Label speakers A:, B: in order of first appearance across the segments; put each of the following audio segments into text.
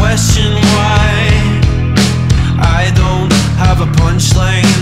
A: question why I don't have a punchline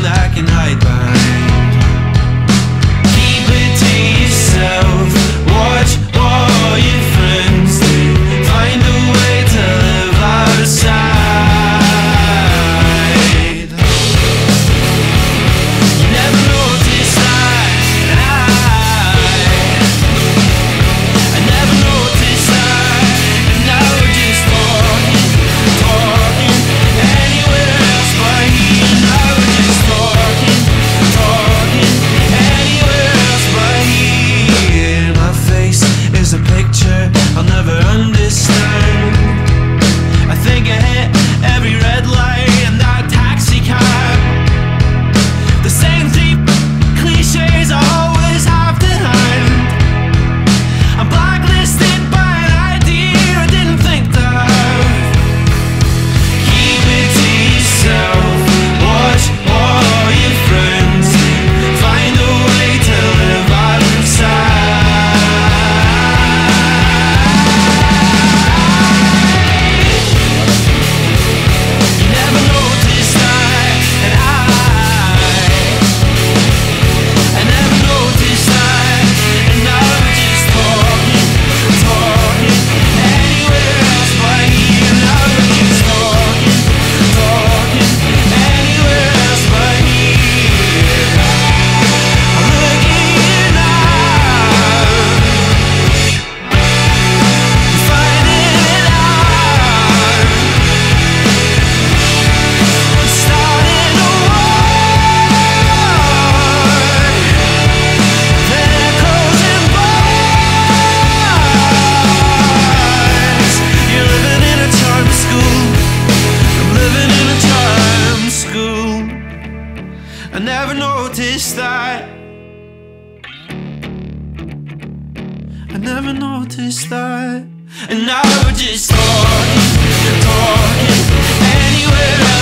A: never noticed that. I never noticed that. And now we're just talking, talking anywhere.